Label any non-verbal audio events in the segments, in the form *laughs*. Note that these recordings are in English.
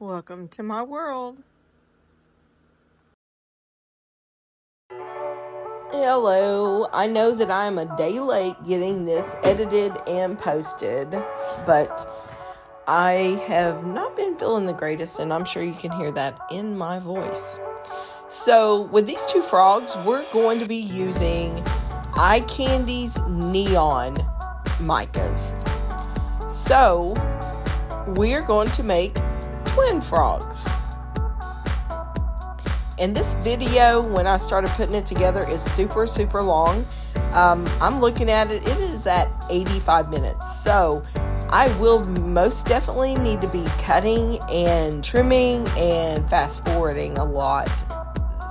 Welcome to my world. Hello. I know that I'm a day late getting this edited and posted, but I have not been feeling the greatest, and I'm sure you can hear that in my voice. So, with these two frogs, we're going to be using Eye Candy's Neon micas. So, we're going to make twin frogs. And this video, when I started putting it together, is super, super long. Um, I'm looking at it, it is at 85 minutes. So I will most definitely need to be cutting and trimming and fast forwarding a lot.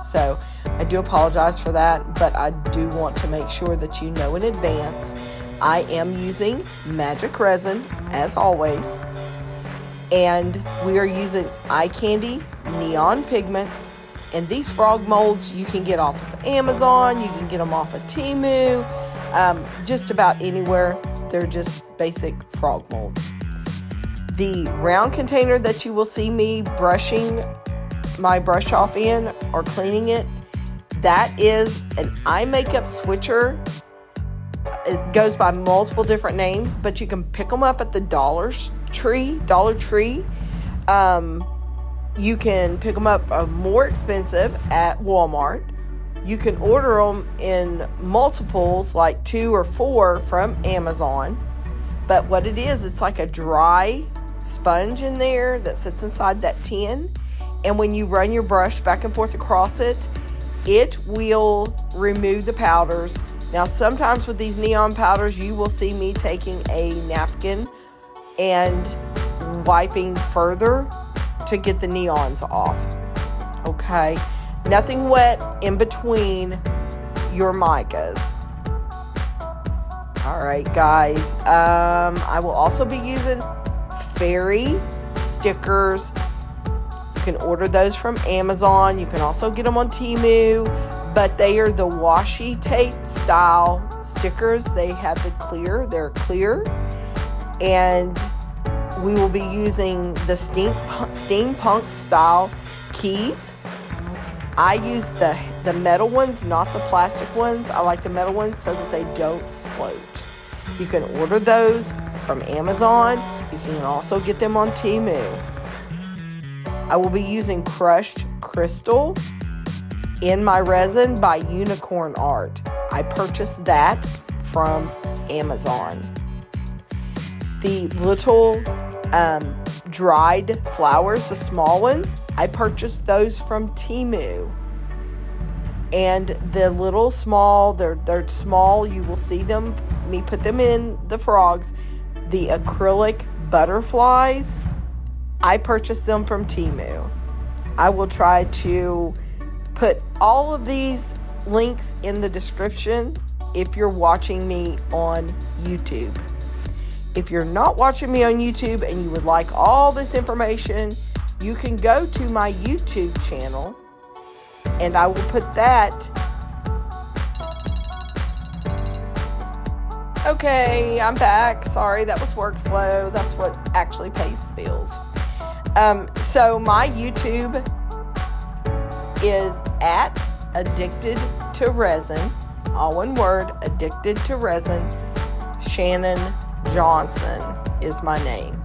So I do apologize for that, but I do want to make sure that you know in advance. I am using magic resin as always and we are using eye candy neon pigments and these frog molds you can get off of amazon you can get them off of Temu um, just about anywhere. They're just basic frog molds. The round container that you will see me brushing my brush off in or cleaning it that is an eye makeup switcher. It goes by multiple different names but you can pick them up at the dollar tree dollar tree um, you can pick them up uh, more expensive at walmart. You can order them in multiples like two or four from amazon. But what it is it's like a dry sponge in there that sits inside that tin. And when you run your brush back and forth across it it will remove the powders. Now, sometimes with these neon powders, you will see me taking a napkin and wiping further to get the neons off. Okay, nothing wet in between your micas. All right, guys. Um, I will also be using fairy stickers. You can order those from Amazon. You can also get them on Temu but they are the washi tape style stickers. They have the clear, they're clear. And we will be using the steampunk, style keys. I use the the metal ones, not the plastic ones. I like the metal ones so that they don't float. You can order those from Amazon. You can also get them on Temu. I will be using crushed crystal in my resin by Unicorn Art. I purchased that from Amazon. The little um, dried flowers, the small ones, I purchased those from Temu. And the little small, they're they're small. You will see them. Me put them in the frogs. The acrylic butterflies, I purchased them from Temu. I will try to put all of these links in the description if you're watching me on YouTube. If you're not watching me on YouTube and you would like all this information, you can go to my YouTube channel and I will put that. Okay, I'm back. Sorry, that was workflow. That's what actually pays the bills. Um, so, my YouTube is at addicted to resin, all one word, addicted to resin. Shannon Johnson is my name,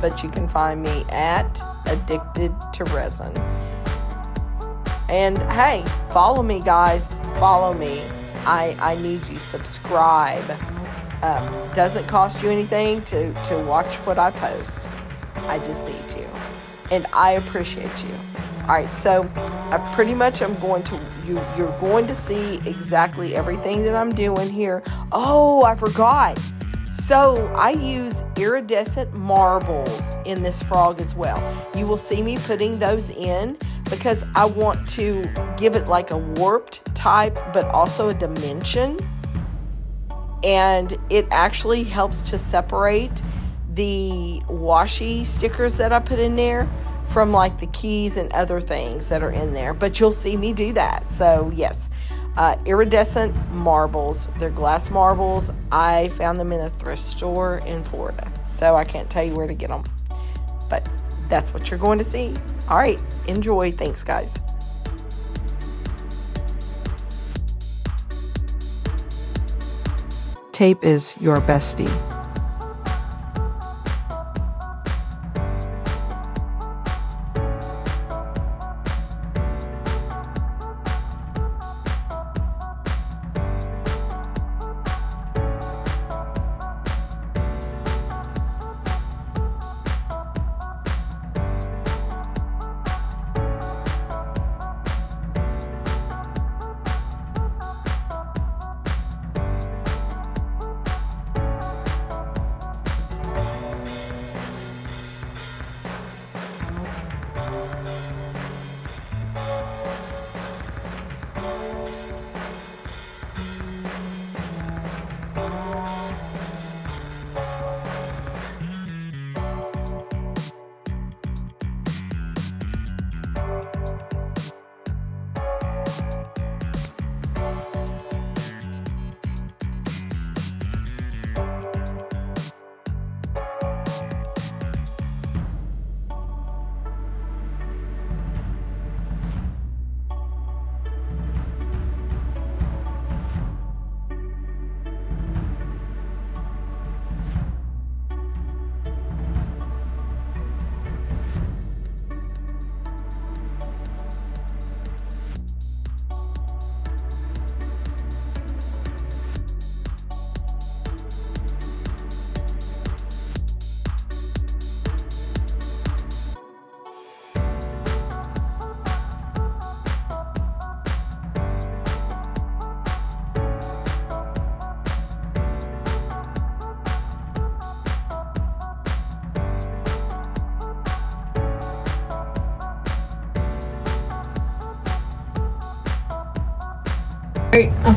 but you can find me at addicted to resin. And hey, follow me, guys. Follow me. I I need you. Subscribe. Um, doesn't cost you anything to to watch what I post. I just need you, and I appreciate you. All right, so I pretty much I'm going to you you're going to see exactly everything that I'm doing here. Oh, I forgot. So I use iridescent marbles in this frog as well. You will see me putting those in because I want to give it like a warped type, but also a dimension. And it actually helps to separate the washi stickers that I put in there from like the keys and other things that are in there. But you'll see me do that. So, yes, uh, iridescent marbles. They're glass marbles. I found them in a thrift store in Florida. So, I can't tell you where to get them. But that's what you're going to see. All right, enjoy. Thanks, guys. Tape is your bestie.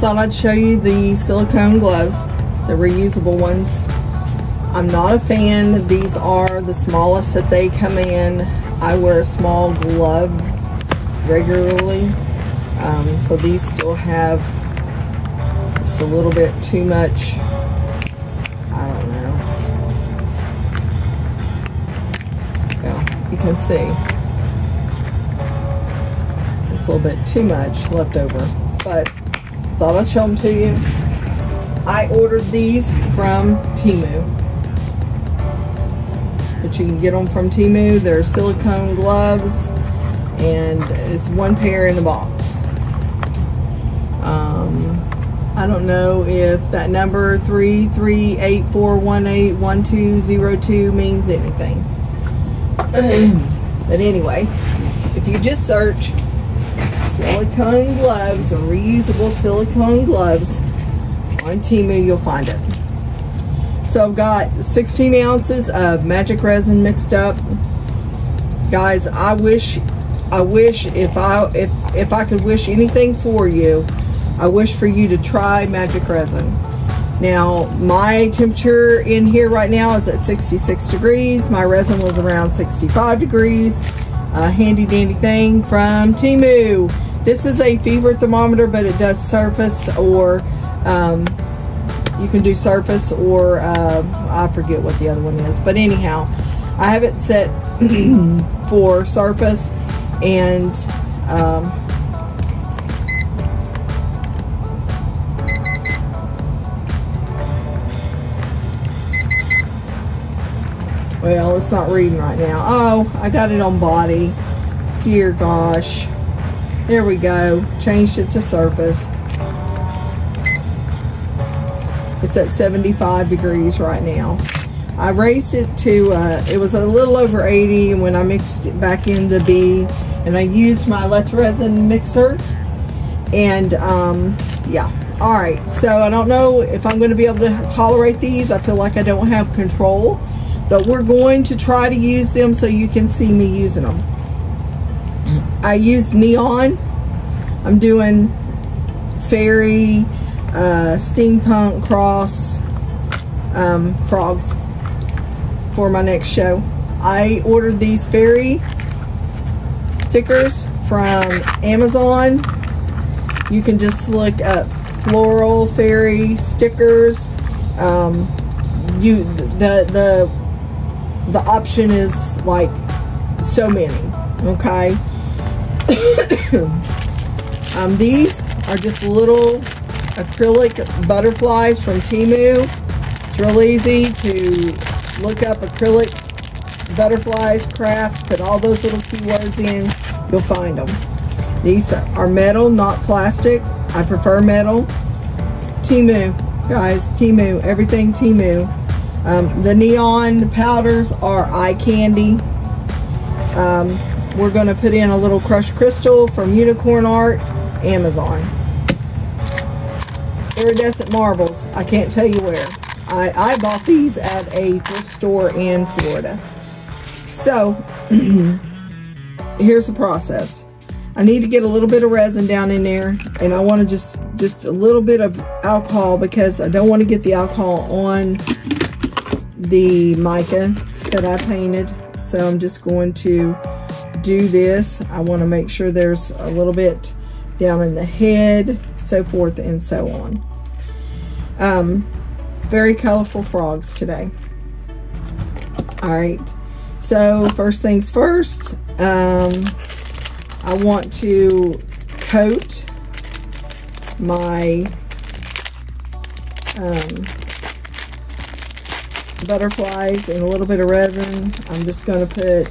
Thought I'd show you the silicone gloves, the reusable ones. I'm not a fan. These are the smallest that they come in. I wear a small glove regularly. Um, so these still have just a little bit too much, I don't know. Well, you can see. It's a little bit too much left over. But thought I'd show them to you. I ordered these from Temu. But you can get them from Temu. They're silicone gloves and it's one pair in the box. Um, I don't know if that number 33841811202 means anything. *clears throat* but anyway, if you just search silicone gloves or reusable silicone gloves. On Temu you'll find it. So I've got 16 ounces of magic resin mixed up. Guys I wish I wish if I if if I could wish anything for you I wish for you to try magic resin. Now my temperature in here right now is at 66 degrees. My resin was around 65 degrees a handy dandy thing from Temu this is a fever thermometer, but it does surface or um, you can do surface or uh, I forget what the other one is. But anyhow, I have it set *clears throat* for surface and um, well, it's not reading right now. Oh, I got it on body. Dear gosh. There we go. Changed it to surface. It's at 75 degrees right now. I raised it to, uh, it was a little over 80 when I mixed it back in the B and I used my Let's Resin mixer. And um, yeah, all right. So I don't know if I'm going to be able to tolerate these. I feel like I don't have control, but we're going to try to use them so you can see me using them. I use neon. I'm doing fairy, uh, steampunk cross um, frogs for my next show. I ordered these fairy stickers from Amazon. You can just look up floral fairy stickers. Um, you the the the option is like so many, okay? *coughs* um, these are just little acrylic butterflies from Temu. It's real easy to look up acrylic butterflies, craft, put all those little keywords in, you'll find them. These are metal, not plastic. I prefer metal. Temu, guys, Temu, everything Temu. Um, the neon powders are eye candy. Um, we're going to put in a little crushed crystal from Unicorn Art, Amazon. Iridescent marbles, I can't tell you where. I, I bought these at a thrift store in Florida. So, *clears throat* here's the process. I need to get a little bit of resin down in there and I want to just just a little bit of alcohol because I don't want to get the alcohol on the mica that I painted. So I'm just going to do this. I want to make sure there's a little bit down in the head so forth and so on. Um, very colorful frogs today. All right. So first things first um, I want to coat my um, butterflies and a little bit of resin. I'm just going to put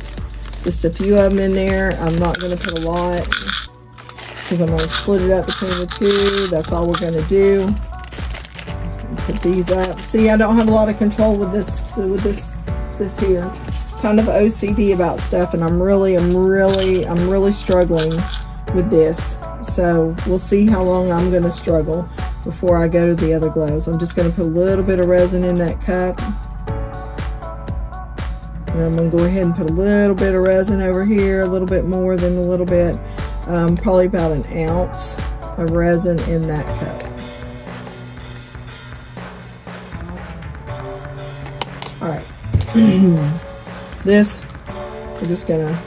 just a few of them in there. I'm not going to put a lot because I'm going to split it up between the two. That's all we're going to do. Put these up. See, I don't have a lot of control with this with this this here kind of OCD about stuff and I'm really, I'm really, I'm really struggling with this. So we'll see how long I'm going to struggle before I go to the other gloves. I'm just going to put a little bit of resin in that cup. And I'm going to go ahead and put a little bit of resin over here, a little bit more than a little bit, um, probably about an ounce of resin in that cup. All right. *clears throat* This, we're just gonna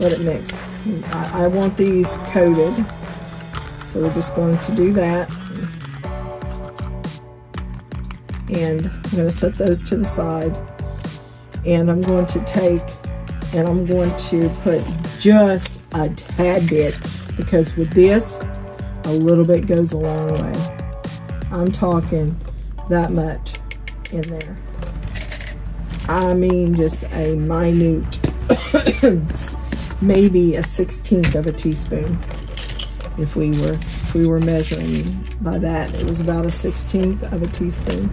let it mix. I, I want these coated, so we're just going to do that. And I'm gonna set those to the side. And I'm going to take, and I'm going to put just a tad bit, because with this, a little bit goes a long way. I'm talking that much in there. I mean just a minute, *coughs* maybe a 16th of a teaspoon. If we were if we were measuring by that, it was about a 16th of a teaspoon.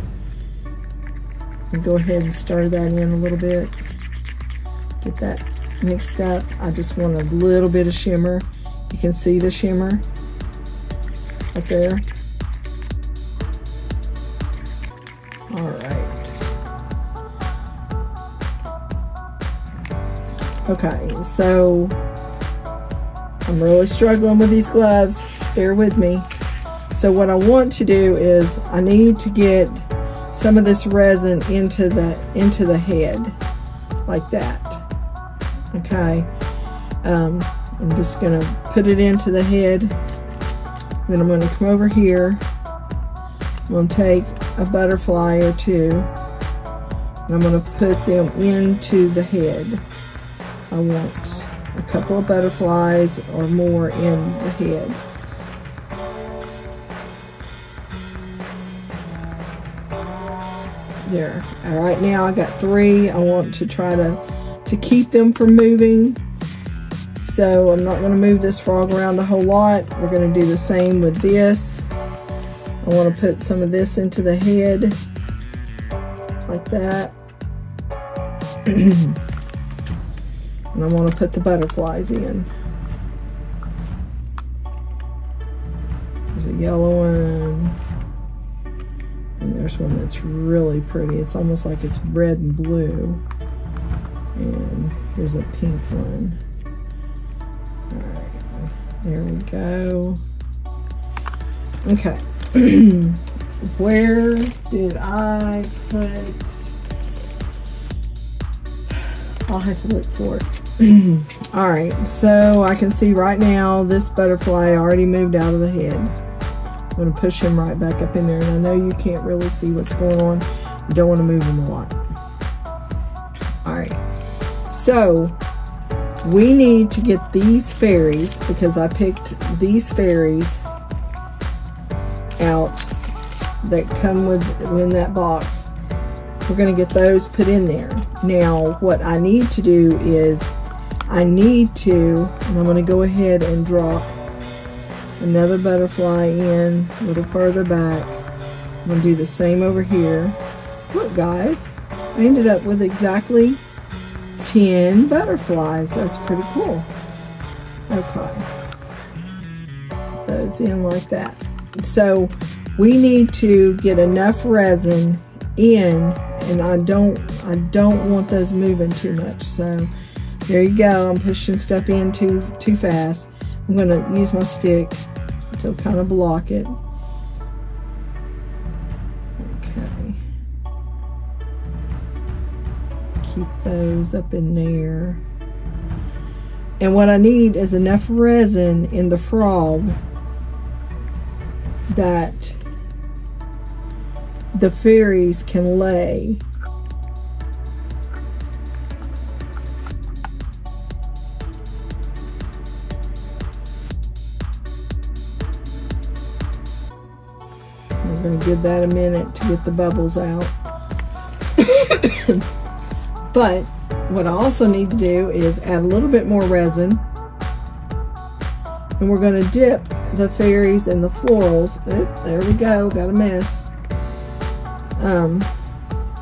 And go ahead and stir that in a little bit. Get that mixed up. I just want a little bit of shimmer. You can see the shimmer up there. All right. Okay, so I'm really struggling with these gloves. Bear with me. So what I want to do is I need to get some of this resin into the into the head like that. Okay. Um, I'm just gonna put it into the head. Then I'm gonna come over here. I'm gonna take a butterfly or two and I'm gonna put them into the head. I want a couple of butterflies or more in the head. There. All right, now I got three. I want to try to, to keep them from moving. So I'm not going to move this frog around a whole lot. We're going to do the same with this. I want to put some of this into the head like that. *clears throat* And I want to put the butterflies in. There's a yellow one. There's one that's really pretty. It's almost like it's red and blue. And here's a pink one. Alright, there we go. Okay. *clears throat* Where did I put... I'll have to look for it. *clears throat* all right so I can see right now this butterfly already moved out of the head I'm going to push him right back up in there and I know you can't really see what's going on you don't want to move him a lot all right so we need to get these fairies because I picked these fairies out that come with in that box. We're going to get those put in there. Now, what I need to do is I need to, and I'm going to go ahead and drop another butterfly in a little further back. I'm going to do the same over here. Look, guys, I ended up with exactly 10 butterflies. That's pretty cool. Okay. Those in like that. So we need to get enough resin in and I don't I don't want those moving too much. So there you go. I'm pushing stuff in too too fast. I'm going to use my stick to kind of block it. Okay. Keep those up in there. And what I need is enough resin in the frog that the fairies can lay. Give that a minute to get the bubbles out. *coughs* But what I also need to do is add a little bit more resin. And we're going to dip the fairies and the florals. Oop, there we go, got a mess. Um,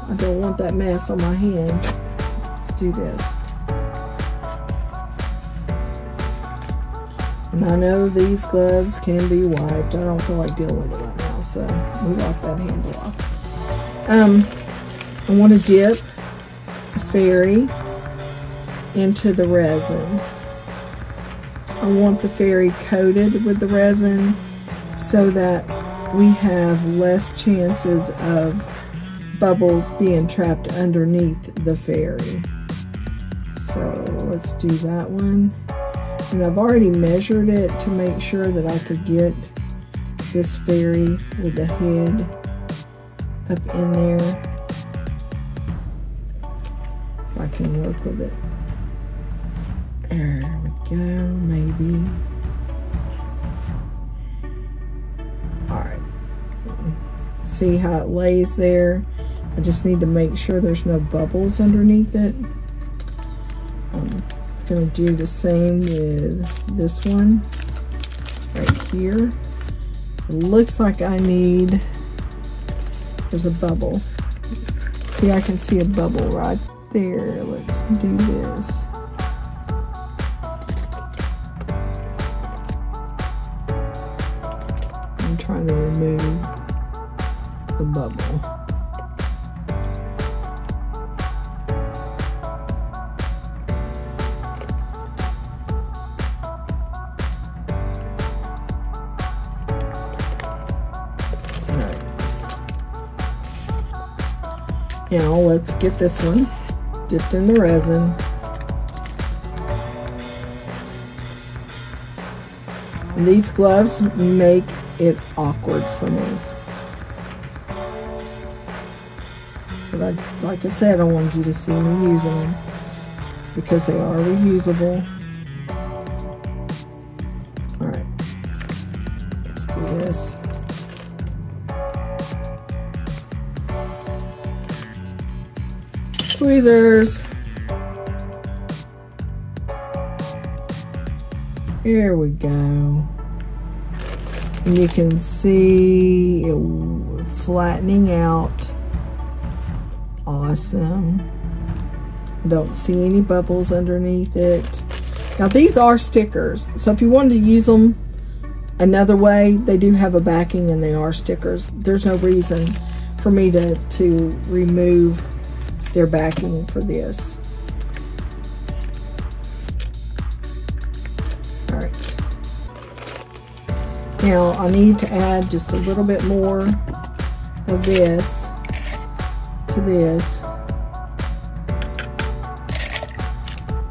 I don't want that mess on my hands. Let's do this. And I know these gloves can be wiped. I don't feel like dealing with now, so we wipe that handle off. Um, I want to dip the fairy into the resin. I want the fairy coated with the resin so that we have less chances of bubbles being trapped underneath the fairy. So let's do that one. And I've already measured it to make sure that I could get this fairy with the head up in there. I can work with it. There we go, maybe. Alright. See how it lays there? I just need to make sure there's no bubbles underneath it. Um, I'm going to do the same with this one right here. Looks like I need, there's a bubble. See, I can see a bubble right there. Let's do this. I'm trying to remove the bubble. Now let's get this one dipped in the resin. And these gloves make it awkward for me. But I, like I said, I wanted you to see me using them because they are reusable. Here we go. And you can see it flattening out. Awesome. I don't see any bubbles underneath it. Now these are stickers, so if you wanted to use them another way, they do have a backing and they are stickers. There's no reason for me to, to remove their backing for this. Now I need to add just a little bit more of this to this.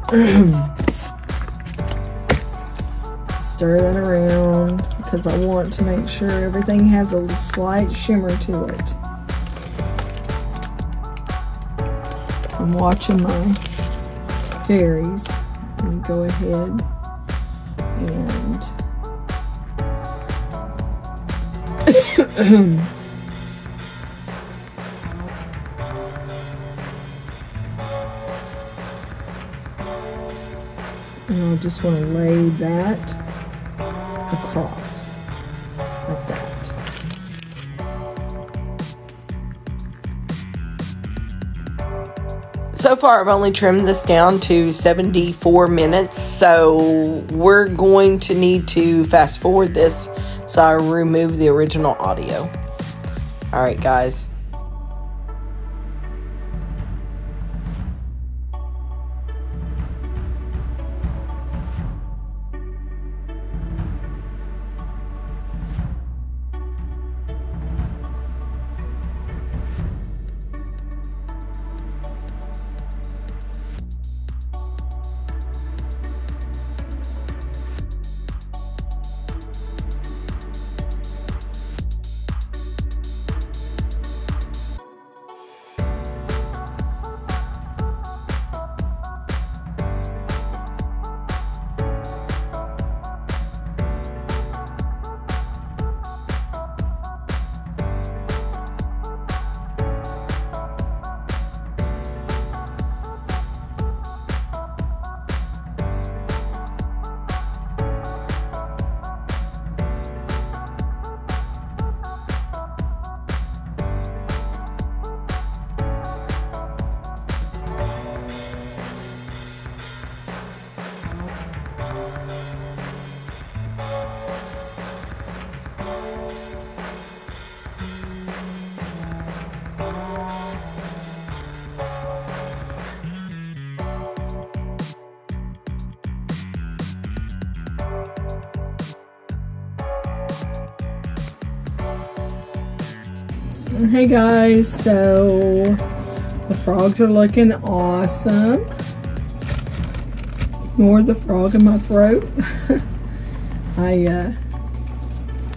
*clears throat* Stir that around because I want to make sure everything has a slight shimmer to it. I'm watching my fairies. Let me go ahead and *coughs* and I'll just want to lay that across So far, I've only trimmed this down to 74 minutes, so we're going to need to fast forward this so I remove the original audio. All right, guys, Hey guys, so the frogs are looking awesome. More the frog in my throat. *laughs* I uh,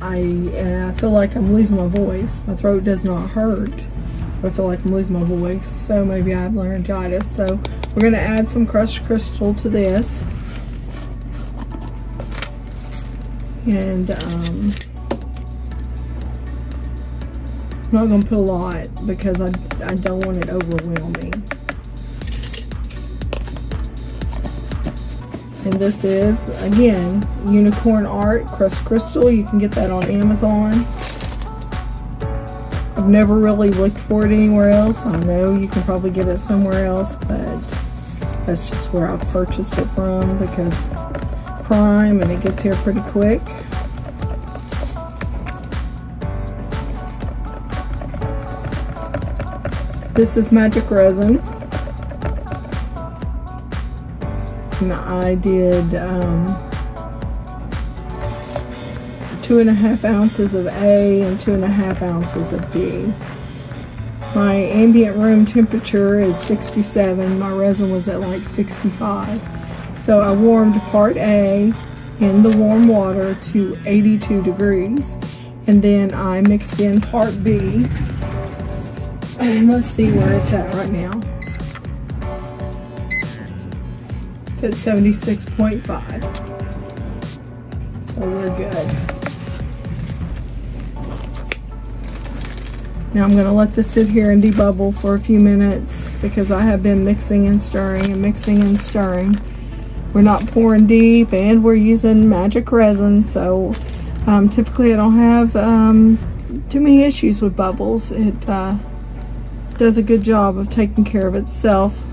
I uh, feel like I'm losing my voice. My throat does not hurt, but I feel like I'm losing my voice. So maybe I have laryngitis. So we're gonna add some crushed crystal to this, and um, I'm not going to put a lot because I, I don't want it overwhelming. And this is, again, Unicorn Art Crushed Crystal. You can get that on Amazon. I've never really looked for it anywhere else. I know you can probably get it somewhere else, but that's just where I've purchased it from because Prime and it gets here pretty quick. This is magic resin. And I did um, two and a half ounces of A and two and a half ounces of B. My ambient room temperature is 67. My resin was at like 65. So I warmed part A in the warm water to 82 degrees. And then I mixed in part B and let's see where it's at right now. It's at 76.5. So we're good. Now I'm going to let this sit here and debubble for a few minutes because I have been mixing and stirring and mixing and stirring. We're not pouring deep and we're using magic resin so um, typically I don't have um, too many issues with bubbles. It uh, does a good job of taking care of itself.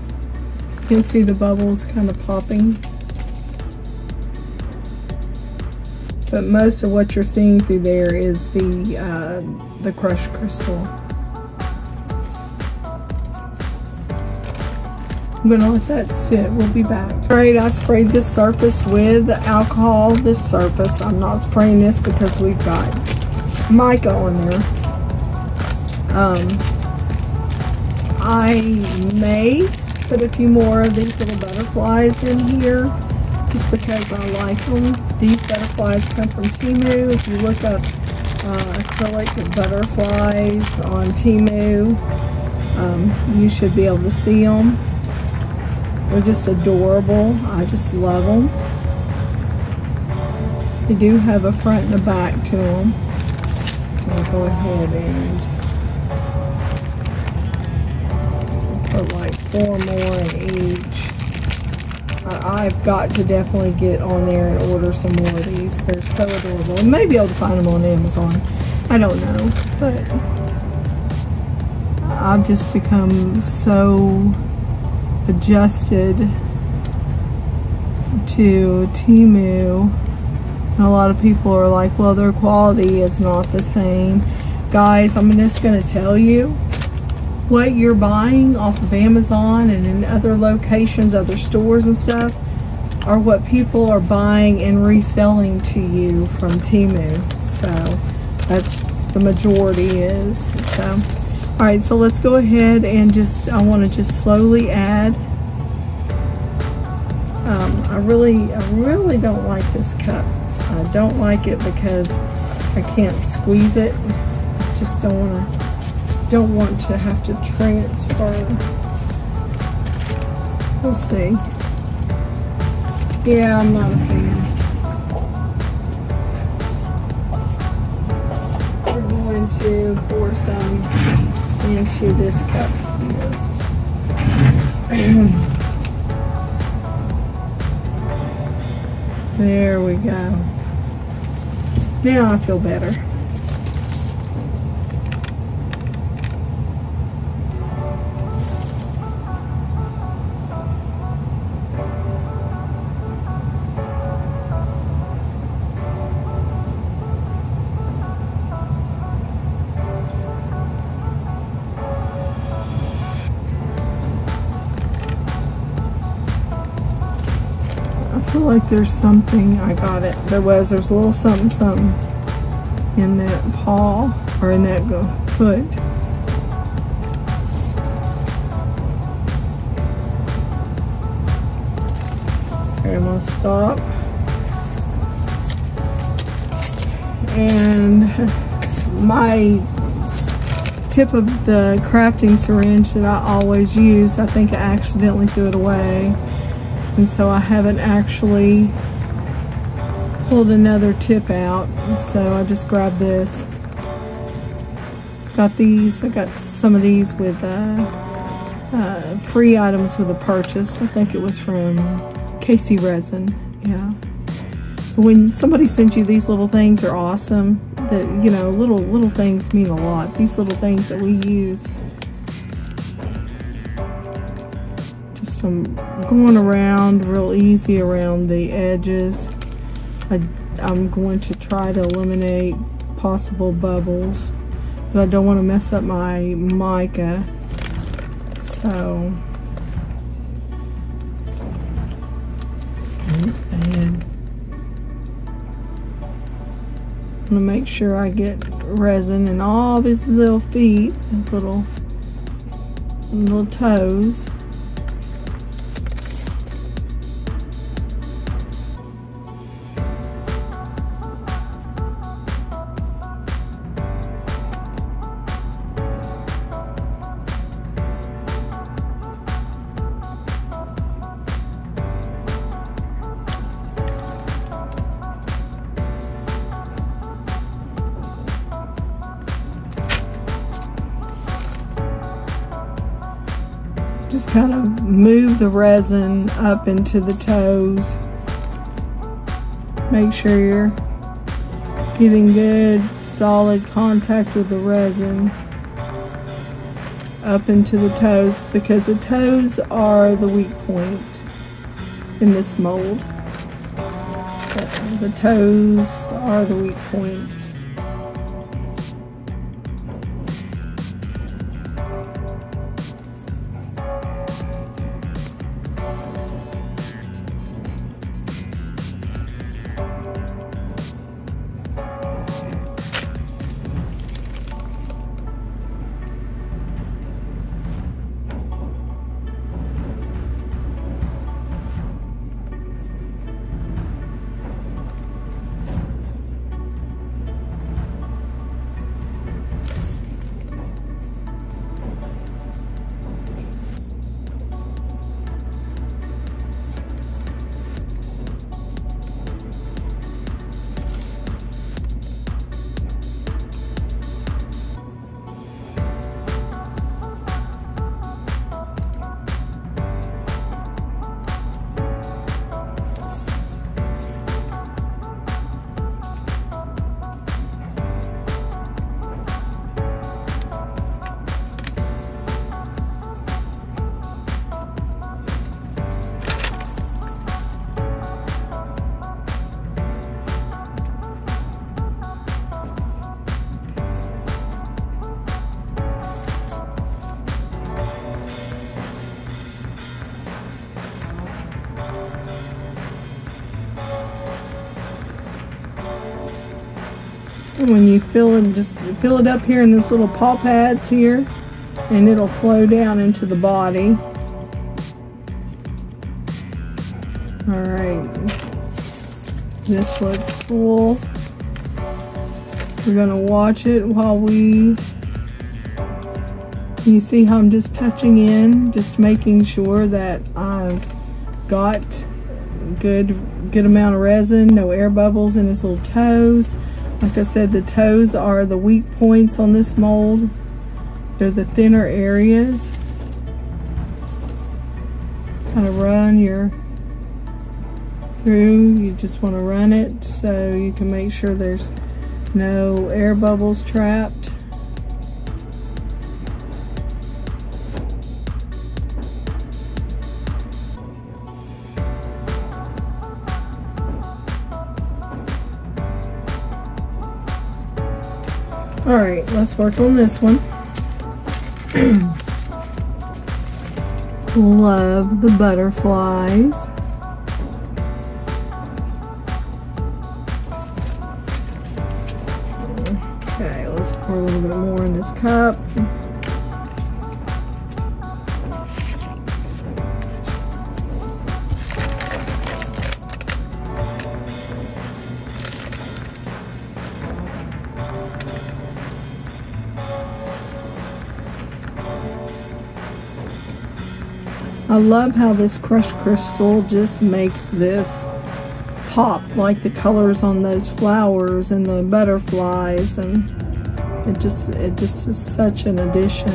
You can see the bubbles kind of popping. But most of what you're seeing through there is the, uh, the crushed crystal. I'm gonna let that sit, we'll be back. All right, I sprayed this surface with alcohol. This surface, I'm not spraying this because we've got mica on there. Um, I may put a few more of these little butterflies in here just because I like them. These butterflies come from Temu. If you look up uh, acrylic butterflies on Temu, um, you should be able to see them. They're just adorable. I just love them. They do have a front and a back to them. I'll go ahead and four more in each. I, I've got to definitely get on there and order some more of these. They're so adorable. And maybe to find them on Amazon. I don't know, but I've just become so adjusted to Temu. And a lot of people are like, well, their quality is not the same. Guys, I'm just going to tell you what you're buying off of Amazon and in other locations, other stores and stuff, are what people are buying and reselling to you from Temu. So that's the majority is. So, all right, so let's go ahead and just, I want to just slowly add. Um, I really, I really don't like this cup. I don't like it because I can't squeeze it. I just don't want to don't want to have to transfer. We'll see. Yeah, I'm not a fan. We're going to pour some into this cup here. *clears throat* There we go. Now I feel better. Like there's something, I got it, there was, there's a little something, something in that paw, or in that foot. Okay, I'm gonna stop. And *laughs* my tip of the crafting syringe that I always use, I think I accidentally threw it away and so I haven't actually pulled another tip out. So I just grabbed this. Got these. I got some of these with uh, uh, free items with a purchase. I think it was from Casey Resin. Yeah. When somebody sends you these little things are awesome. That you know little little things mean a lot. These little things that we use Going around real easy around the edges. I, I'm going to try to eliminate possible bubbles, but I don't want to mess up my mica. So, and I'm gonna make sure I get resin in all of his little feet, these little little toes. The resin up into the toes. Make sure you're getting good solid contact with the resin up into the toes because the toes are the weak point in this mold. The toes are the weak points. And when you fill it, just fill it up here in this little paw pads here, and it'll flow down into the body. All right, this looks cool. We're gonna watch it while we, you see how I'm just touching in, just making sure that I've got good, good amount of resin, no air bubbles in his little toes. Like I said, the toes are the weak points on this mold. They're the thinner areas. Kind of run your through. You just want to run it so you can make sure there's no air bubbles trapped. All right, let's work on this one. *clears throat* Love the butterflies. Okay, let's pour a little bit more in this cup. I love how this crushed crystal just makes this pop like the colors on those flowers and the butterflies and it just it just is such an addition.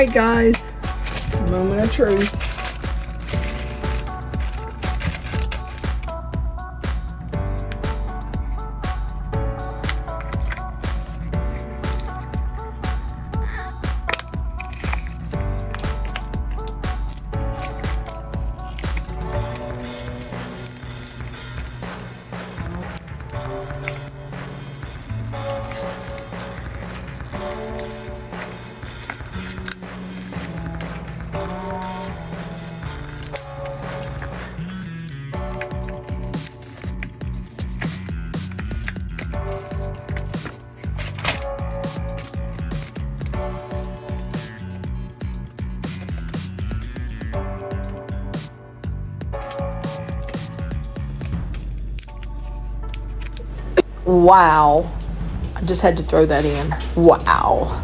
Right, guys. Moment of truth. Wow. I just had to throw that in. Wow.